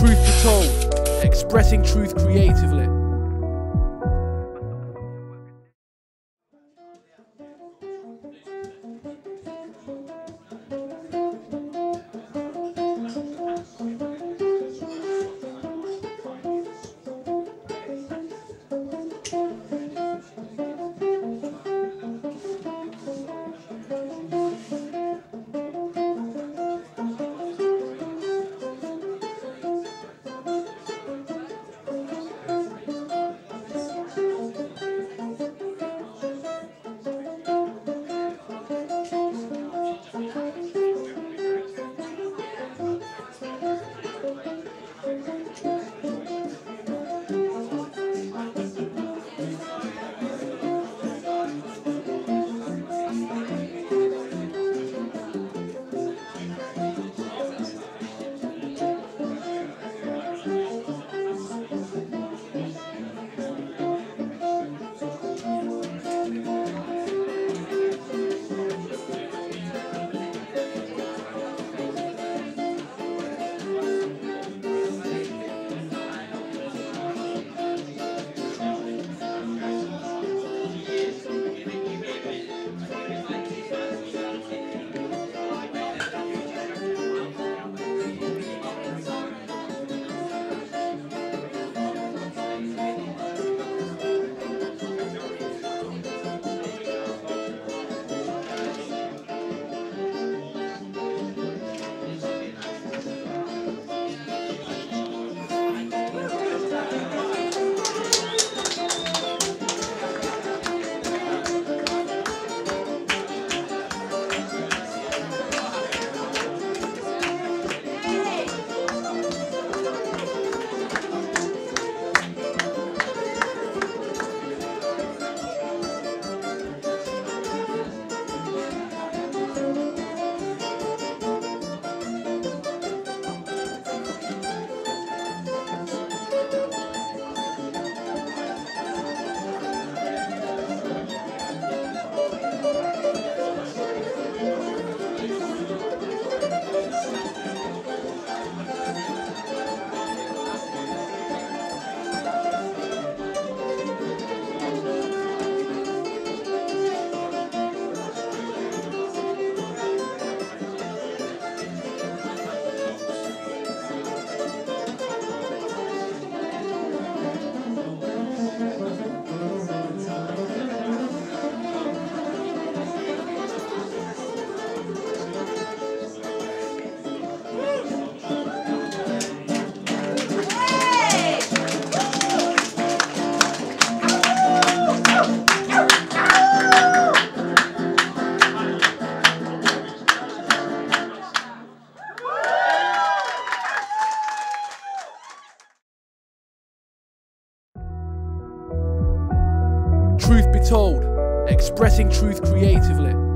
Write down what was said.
Truth be told, expressing truth creatively. Truth be told, expressing truth creatively.